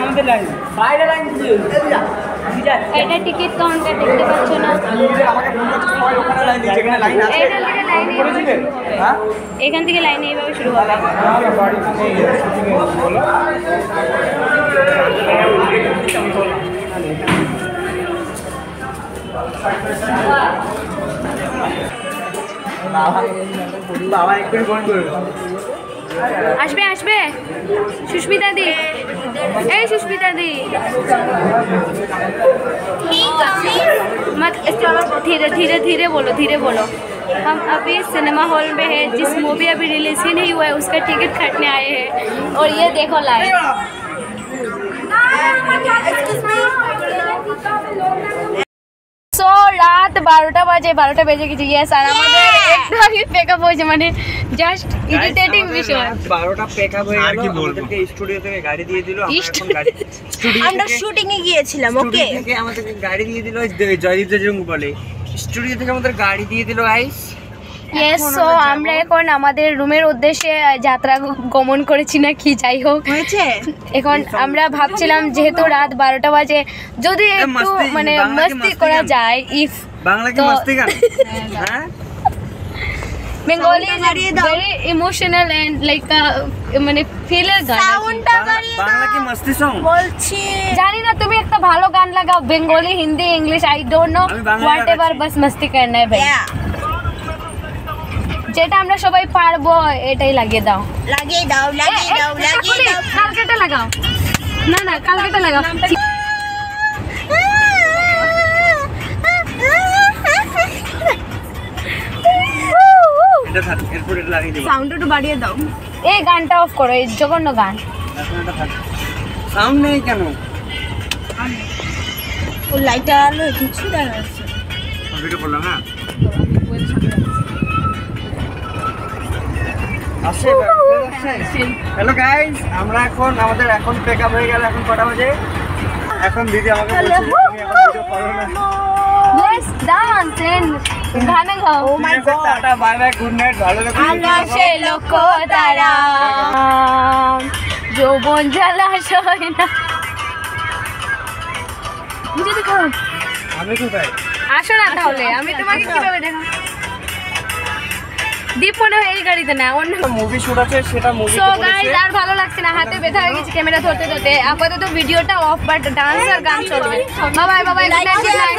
বাইরে লাইন বাইরে লাইন এটা টিকিট কাউন্টার দেখতে পাচ্ছ না এখান থেকে লাইন এইভাবে শুরু হবে। বাবা একটু ফোন করবে আসবে আসবে সুস্মিতা দি এই সুস্মিতা দি मत धीरे धीरे धीरे बोलो धीरे बोलो हम अभी सिनेमा हॉल में है जिस मूवी अभी रिलीज ही नहीं हुआ है उसका टिकट काटने आए हैं और ये देखो लाइव সো রাত বারোটা বাজে বারোটা বেজে গেছে ইয়েস আর আমাদের একটু আগে পেকআপ হয়েছে মানে জাস্ট ইরিটেটিং বিষয়। বারোটা পেকআপ হয়ে আর গেল কি বলব? আমাদেরকে স্টুডিও থেকে গাড়ি দিয়ে দিল আমরা ইস্ট- এখন গাড়ি স্টুডিও আমরা শুটিং এ গিয়েছিলাম ওকে স্টুডিও থেকে আমাদেরকে গাড়ি দিয়ে দিল জয়দীপ যেরকম বলে। স্টুডিও থেকে আমাদের গাড়ি দিয়ে দিল গাইস ইয়েস সো আমরা এখন আমাদের রুমের উদ্দেশ্যে যাত্রা গমন করেছি না কি যাই হোক। হয়েছে? এখন আমরা ভাবছিলাম যেহেতু রাত বারোটা বাজে যদি একটু মানে মস্তি মস্তি করা যায় ইফ বাংলা কি মস্তি গান? হ্যাঁ? বেঙ্গলি টা ভেরি ইমোশনাল এন্ড লাইক মানে ফিলের গান সাউন্ডটা বাংলা- বাংলা কি মস্তি সং বলছি। জানি না তুমি একটা ভালো গান লাগাও Bengali Hindi English I don't know whatever বাস মস্তি করনা है ভাই। যেটা আমরা সবাই পারব এটাই লাগিয়ে দাও। লাগিয়ে দাও লাগিয়ে দাও লাগিয়ে দাও। কালকেটা লাগাও। না না কালকেটা লাগাও। এটা থাক এরপর এটা লাগিয়ে দেবো। সাউন্ড একটু বাড়িয়ে দাও। এই গানটা অফ করো এই জঘন্য গান। সাউন্ড নেই কেন? ও লাইটার আলো কিছু দেখা যাচ্ছে ভিডিও করলাম না হ্যালো গাইস আমরা এখন আমাদের এখন পেক আপ হয়ে গেল এখন কটা বাজে? এখন দিদি আমাকে বলছে তুমি এখন ভিডিও করো না। ডান্স এন্ড গানে গাও। ও my god ta-ta bye bye good night ভালো থাকো আকাশে লক্ষ্য তারা যৌবন জলাশয় না। বুঝে দেখো আমি কোথায়? আসো না তাহলে আমি তোমাকে কীভাবে দেখো দীপ মনে হয় এই গাড়িতে না অন্য মুভি শুট আছে সেটা মুভি সো গাইস আর ভালো লাগছে না হাতে ব্যথা হয়ে গেছে ক্যামেরা ধরতে ধরতে। আপাতত ভিডিওটা অফ বাট ডান্স আর গান চলবে। বাবাই বাবাই সাবস্ক্রাইব